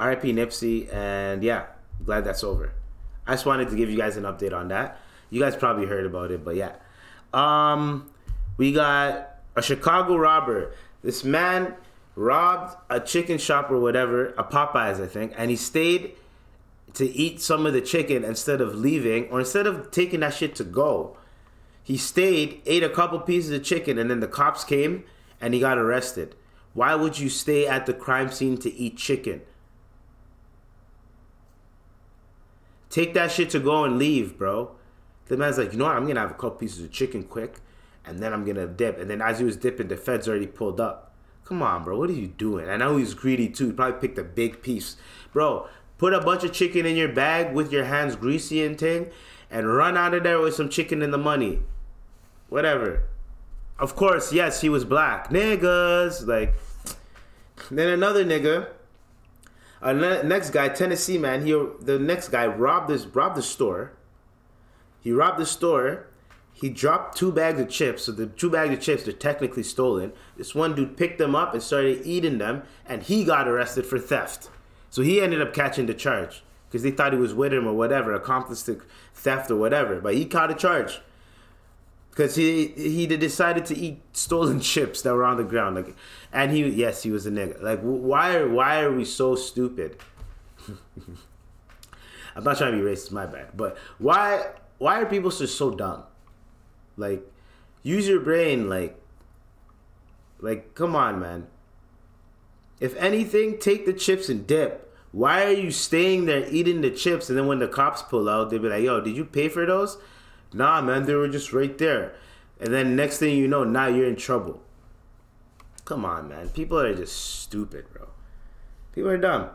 RIP Nipsey, and yeah, glad that's over. I just wanted to give you guys an update on that. You guys probably heard about it, but yeah. Um, we got a Chicago robber. This man robbed a chicken shop or whatever, a Popeyes, I think, and he stayed to eat some of the chicken instead of leaving or instead of taking that shit to go. He stayed, ate a couple pieces of chicken, and then the cops came and he got arrested. Why would you stay at the crime scene to eat chicken? Take that shit to go and leave, bro. The man's like, you know what? I'm gonna have a couple pieces of chicken quick, and then I'm gonna dip. And then as he was dipping, the feds already pulled up. Come on, bro. What are you doing? I know he's greedy too. He probably picked a big piece, bro. Put a bunch of chicken in your bag with your hands greasy and ting, and run out of there with some chicken in the money. Whatever. Of course, yes, he was black. Niggas. Like, then another nigga. Uh, next guy, Tennessee man. He the next guy robbed this robbed the store. He robbed the store. He dropped two bags of chips. So the two bags of chips are technically stolen. This one dude picked them up and started eating them, and he got arrested for theft. So he ended up catching the charge because they thought he was with him or whatever, accomplice to theft or whatever. But he caught a charge because he he decided to eat stolen chips that were on the ground. Like, and he yes, he was a nigga. Like, why are why are we so stupid? I'm not trying to be racist, my bad. But why why are people just so dumb? Like, use your brain. Like, like come on, man. If anything, take the chips and dip. Why are you staying there eating the chips and then when the cops pull out, they be like, yo, did you pay for those? Nah, man, they were just right there. And then next thing you know, now you're in trouble. Come on, man. People are just stupid, bro. People are dumb.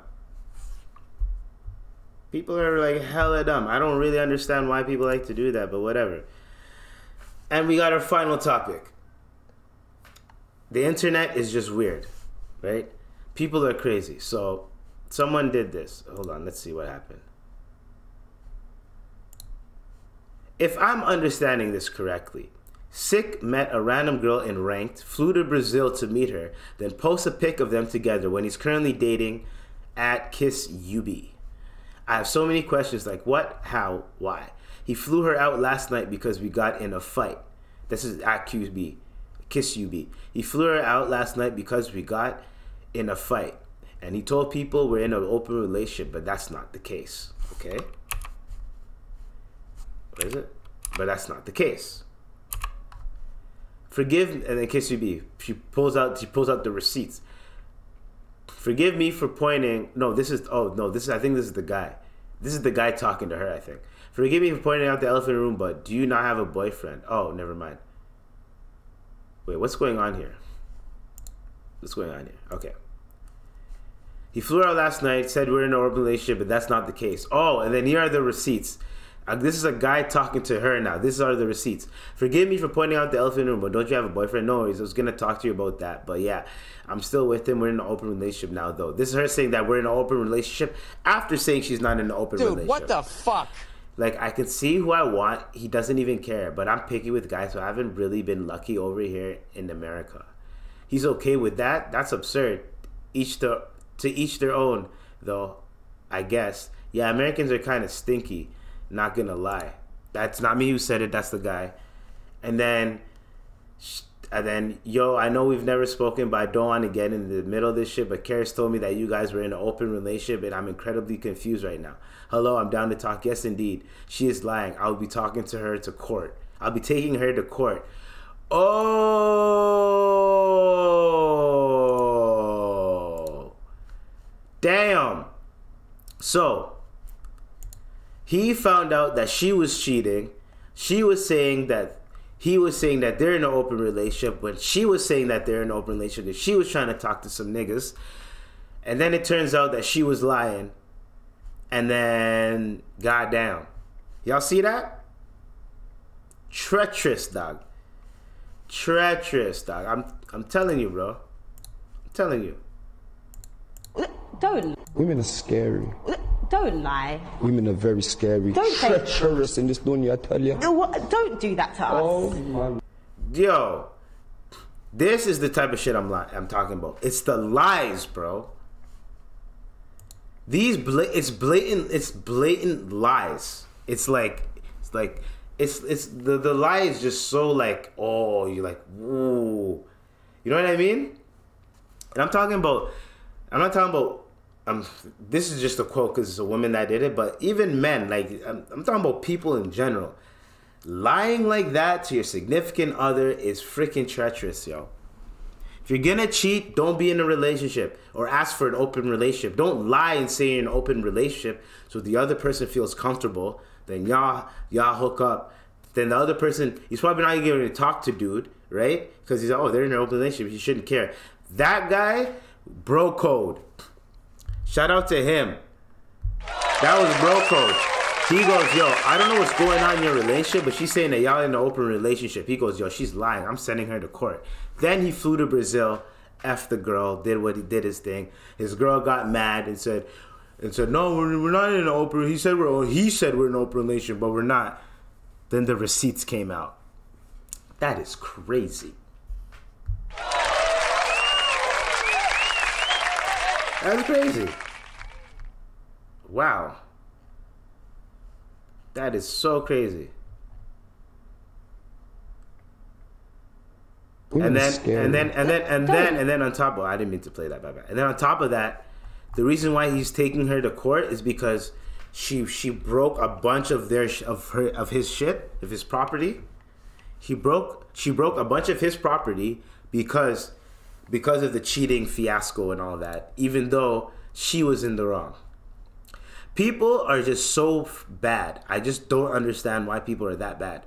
People are like hella dumb. I don't really understand why people like to do that, but whatever. And we got our final topic. The internet is just weird, right? People are crazy. So someone did this. Hold on, let's see what happened. If I'm understanding this correctly, Sick met a random girl in ranked, flew to Brazil to meet her, then posts a pic of them together when he's currently dating at Kiss UB. I have so many questions like what, how, why. He flew her out last night because we got in a fight. This is at QB, Kiss UB. He flew her out last night because we got in a fight. And he told people we're in an open relationship, but that's not the case. Okay? What is it? But that's not the case. Forgive and in case you be. She pulls out she pulls out the receipts. Forgive me for pointing no, this is oh no, this is I think this is the guy. This is the guy talking to her, I think. Forgive me for pointing out the elephant room, but do you not have a boyfriend? Oh, never mind. Wait, what's going on here? What's going on here? Okay. He flew out last night, said we're in a relationship, but that's not the case. Oh, and then here are the receipts. This is a guy talking to her now. These are the receipts. Forgive me for pointing out the elephant in the room, but don't you have a boyfriend? No worries. I was gonna talk to you about that, but yeah, I'm still with him. We're in an open relationship now, though. This is her saying that we're in an open relationship after saying she's not in an open Dude, relationship. what the fuck? Like I can see who I want. He doesn't even care. But I'm picky with guys, so I haven't really been lucky over here in America. He's okay with that. That's absurd. Each to to each their own, though. I guess. Yeah, Americans are kind of stinky. Not gonna lie. That's not me who said it. That's the guy. And then, and then, yo, I know we've never spoken, but I don't want to get in the middle of this shit. But Karis told me that you guys were in an open relationship, and I'm incredibly confused right now. Hello, I'm down to talk. Yes, indeed. She is lying. I'll be talking to her to court. I'll be taking her to court. Oh, damn. So, he found out that she was cheating. She was saying that he was saying that they're in an open relationship when she was saying that they're in an open relationship. She was trying to talk to some niggas. And then it turns out that she was lying. And then, goddamn. Y'all see that? Treacherous, dog. Treacherous, dog. I'm I'm telling you, bro. I'm telling you. Don't. Women are scary. Don't lie. Women are very scary. Don't treacherous in this dunya, I tell you. No, Don't do that to us. Oh my. Yo, this is the type of shit I'm li- I'm talking about. It's the lies, bro. these bla- it's blatant it's blatant lies. It's like it's like it's it's the the lie is just so like oh you're like whoa, you know what I mean? And I'm talking about I'm not talking about um this is just a quote because it's a woman that did it, but even men like I'm, I'm talking about people in general. Lying like that to your significant other is freaking treacherous, yo. If you're gonna cheat, don't be in a relationship or ask for an open relationship. Don't lie and say you're in an open relationship so the other person feels comfortable. Then y'all y'all hook up. Then the other person, he's probably not even gonna talk to dude, right? Because he's oh, they're in an open relationship. He shouldn't care. That guy, bro code. Shout out to him. That was bro code. He goes, yo, I don't know what's going on in your relationship, but she's saying that y'all in an open relationship. He goes, yo, she's lying. I'm sending her to court. Then he flew to Brazil, f the girl, did what he did his thing. His girl got mad and said, and said, no, we're, we're not in an open. He said we're he said we're in an open relationship, but we're not. Then the receipts came out. That is crazy. That's crazy. Wow. That is so crazy. Women and then scary. and then and then and then and then on top of I didn't mean to play that bad and then on top of that, the reason why he's taking her to court is because she she broke a bunch of their of her of his shit of his property. He broke she broke a bunch of his property because because of the cheating fiasco and all that. Even though she was in the wrong. People are just so bad. I just don't understand why people are that bad.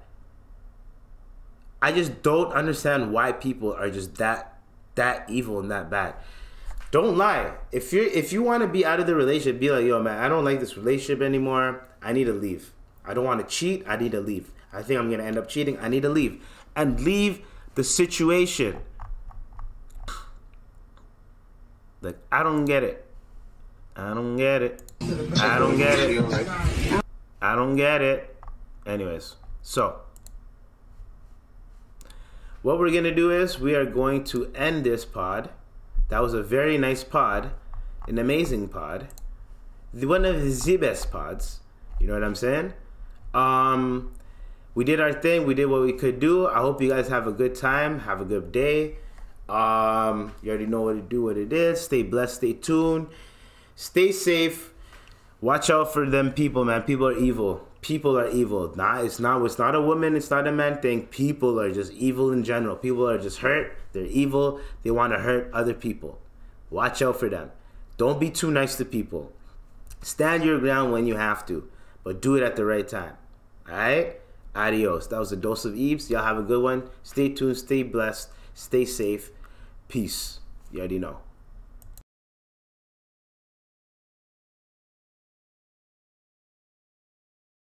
I just don't understand why people are just that that evil and that bad. Don't lie. If you if you want to be out of the relationship, be like, yo, man, I don't like this relationship anymore. I need to leave. I don't want to cheat. I need to leave. I think I'm gonna end up cheating. I need to leave and leave the situation. Like I don't get it. I don't get it. I don't get it. I don't get it. Anyways, so what we're gonna do is we are going to end this pod. That was a very nice pod, an amazing pod, one of the best pods. You know what I'm saying? Um, we did our thing. We did what we could do. I hope you guys have a good time. Have a good day. Um, you already know what to do. What it is. Stay blessed. Stay tuned. Stay safe. Watch out for them people, man. People are evil. People are evil. Not it's not it's not a woman, it's not a man thing. People are just evil in general. People are just hurt. They're evil. They want to hurt other people. Watch out for them. Don't be too nice to people. Stand your ground when you have to, but do it at the right time. Alright? Adios. That was a dose of Eves. Y'all have a good one. Stay tuned, stay blessed, stay safe. Peace. You already know.